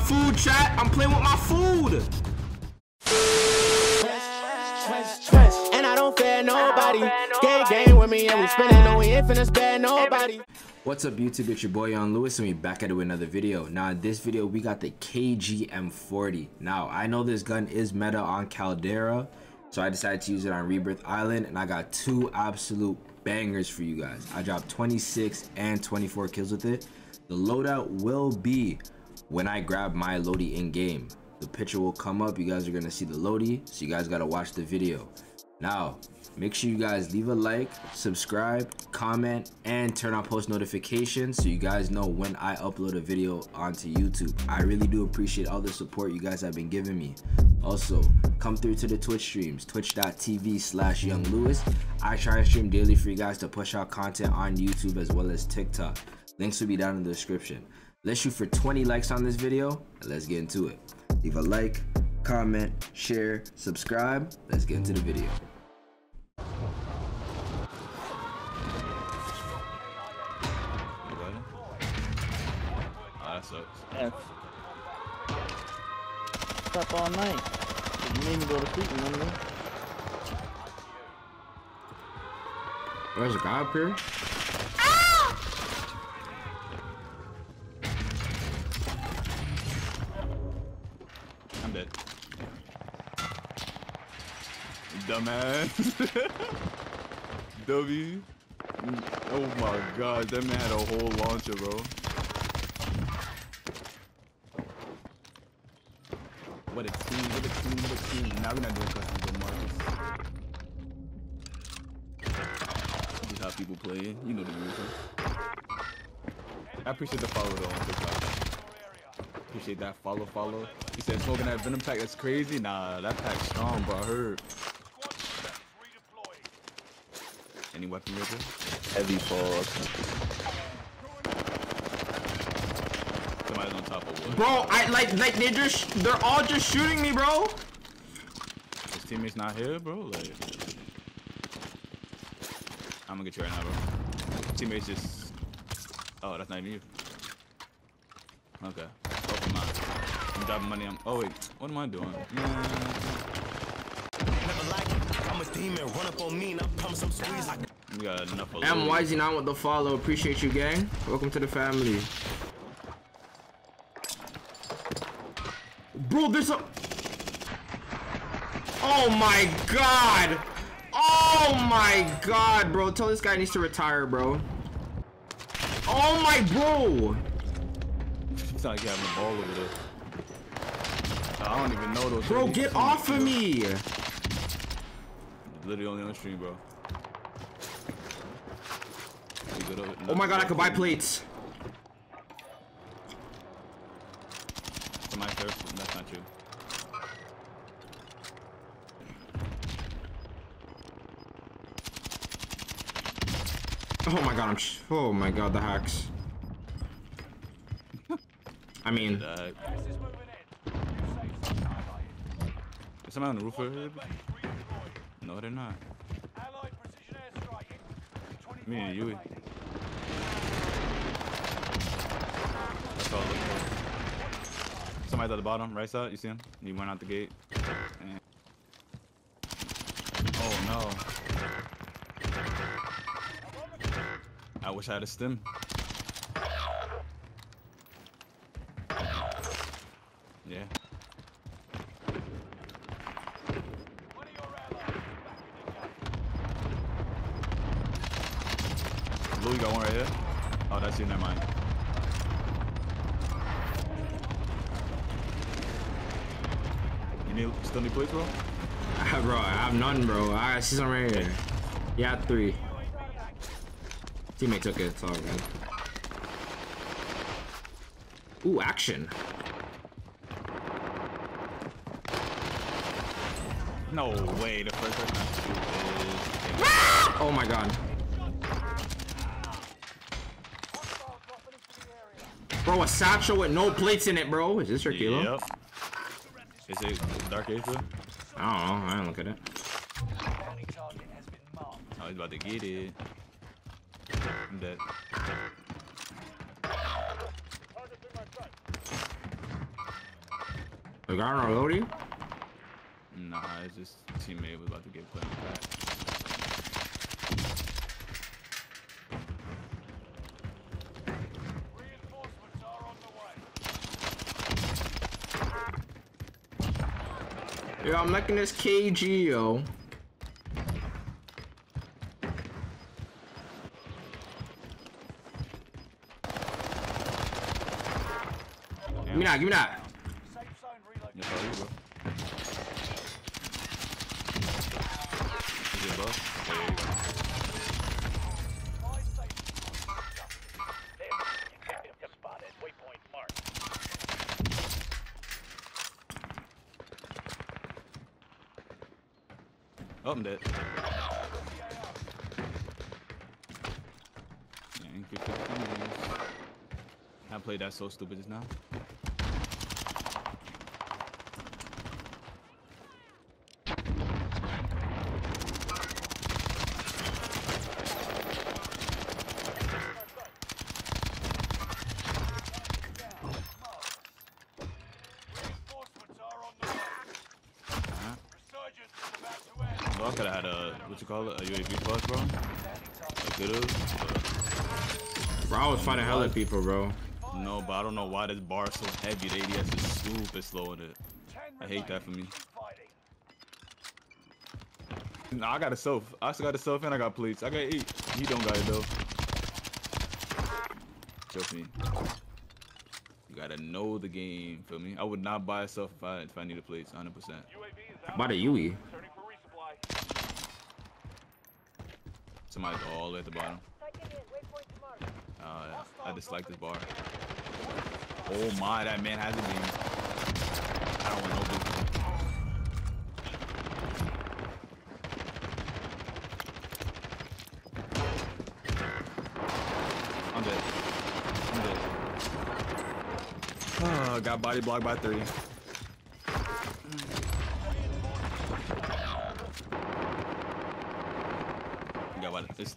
playing with my food, chat. I'm playing with my food. And I don't fear nobody. Gang gang with me and we spinning and we ain't finna spare nobody. What's up YouTube, it's your boy Young Lewis and we back at it with another video. Now in this video we got the KGM40. Now I know this gun is meta on Caldera, so I decided to use it on Rebirth Island and I got two absolute bangers for you guys. I dropped 26 and 24 kills with it. The loadout will be when I grab my Lodi in game. The picture will come up, you guys are gonna see the Lodi, so you guys gotta watch the video. Now, make sure you guys leave a like, subscribe, comment, and turn on post notifications so you guys know when I upload a video onto YouTube. I really do appreciate all the support you guys have been giving me. Also, come through to the Twitch streams, twitch.tv slash young lewis. I try to stream daily for you guys to push out content on YouTube as well as TikTok. Links will be down in the description. Let's shoot for 20 likes on this video and let's get into it. Leave a like, comment, share, subscribe. Let's get into the video. You got it? That sucks. F. Up all night. You made me go to sleep, remember? There's a guy up here. Dead. Dumbass. W. Oh my god, that man had a whole launcher, bro. What a team, what a team, what a team. Now we're not doing custom good Marcus. This is how people play. You know the rules. I appreciate the follow though. Appreciate that follow, follow. He said smoking that venom pack, that's crazy. Nah, that pack's strong, bro. I heard. Any weapon with it? Heavy pause. Somebody's on top of wood. Bro, I like like they just they're all just shooting me, bro. His teammates not here, bro. Like, I'm gonna get you right now, bro. Teammates just. Oh, that's not even you. Okay. Mine. I'm dropping money. I'm. Oh wait, what am I doing? Like. I'm a demon, run up on me and I promise I'm squeeze. We got enough of. M loot. YZ9 with the follow. Appreciate you, gang. Welcome to the family. Bro, there's a. Oh my god. Oh my god, bro. Tell this guy needs to retire, bro. Oh my bro. It's not having a ball over there. I don't even know those. Bro, get off of me. Literally only on the stream, bro. You good over- Oh my god, I could buy plates. Somebody first. That's not you. Oh my god, I'm. Sh oh my god, the hacks. I mean, Uh, is somebody on the roof over here? No, they're not. Me and Yui. That's. Somebody's at the bottom, right side. You see him? He went out the gate. And- Oh no. I wish I had a stim. Yeah. Lewis got one right here. Oh, that's you. Never mind. You need still need plates, bro? bro, I have none, bro. I see some right here. Yeah, three. Teammate took it. It's all good. Ooh, action. No way. The first person is. Ah! Oh my god. Bro, a satchel with no plates in it, bro. Is this your kilo? Is it Dark though? I don't know. I didn't look at it. Oh, he's about to get it. I'm dead. The guy on Lodi? Nah, it's just teammate was about to get put in the back. Yo, I'm making this KG, yo. Give me that, give me that. I'm dead. I played that so stupid just now. I could have had a what you call it, a UAV plus, bro. I could have. Bro, I was fighting hella people, bro. No, but I don't know why this bar is so heavy. The ADS is super slow in it. I hate that for me. Nah, I got a self. I still got a self and I got plates. I got eight. He don't got it though. Trust me. You gotta know the game, feel me? I would not buy a self if I if I needed plates, 100%. By the UE. Somebody's all the way at the bottom. Uh, I dislike this bar. Oh my, that man has a beam. I don't want no blue. I'm dead. I'm dead. Oh, got body blocked by three.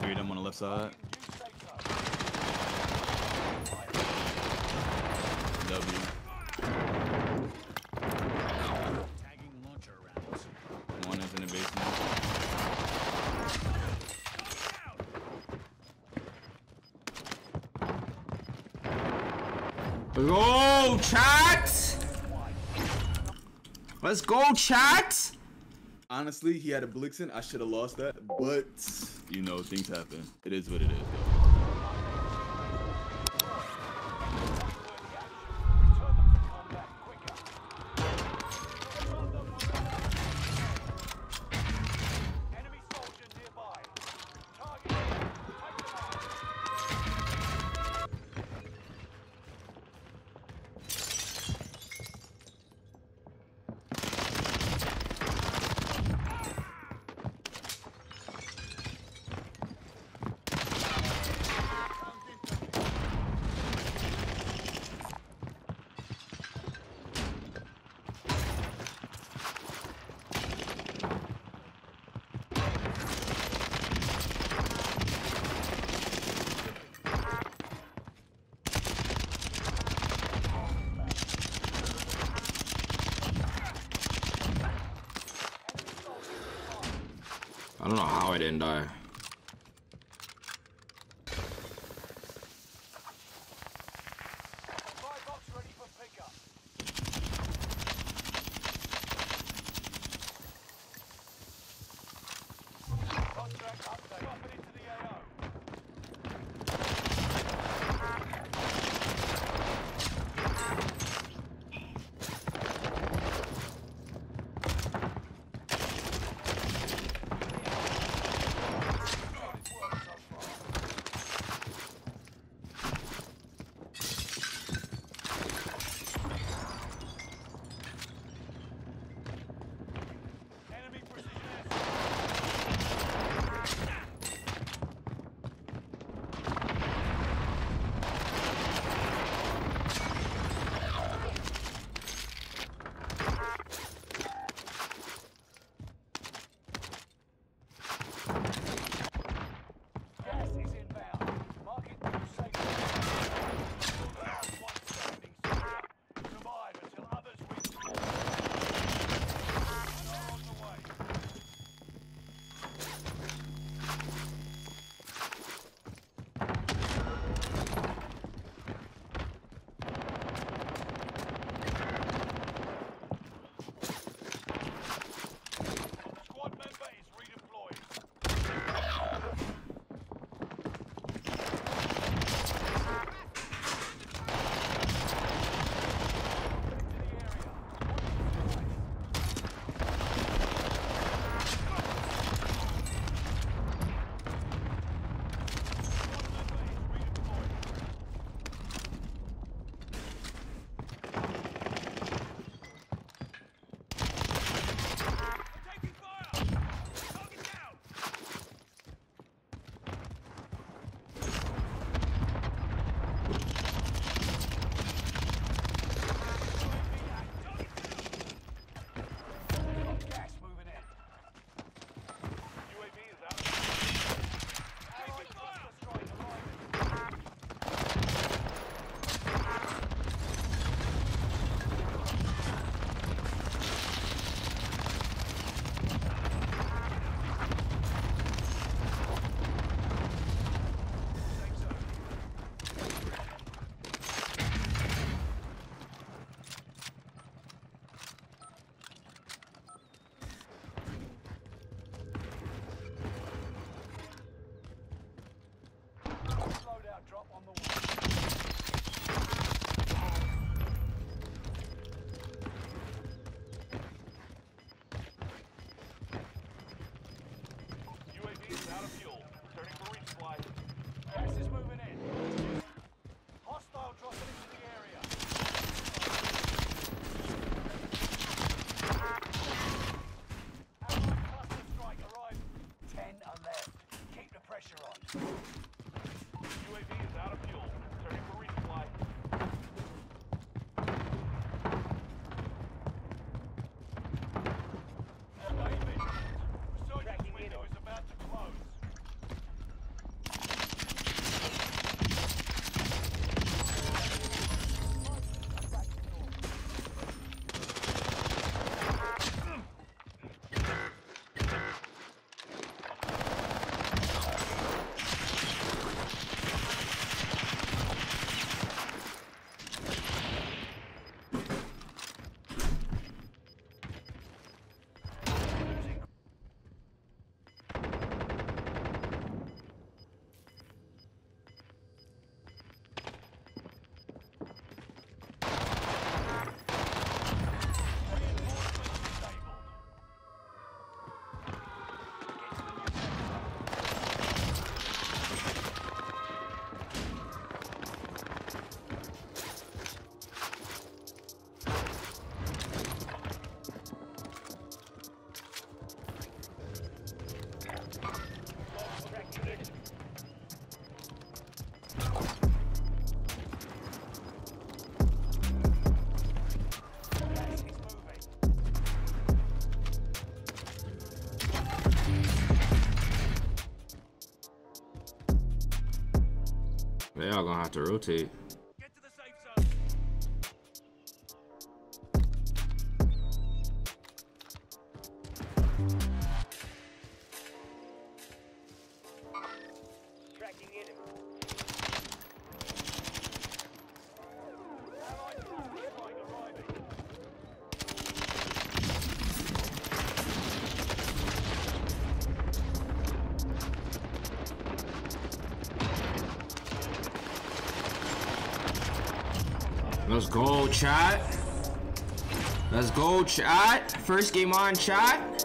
Three of them on the left side. W. One is in the basement. Let's go, chat! Let's go, chat! Honestly, he had a Bliksem. I should have lost that, but you know, things happen. It is what it is. Know how I Thank you didn't y'all gonna have to rotate. Let's go, chat. Let's go, chat. First game on, chat.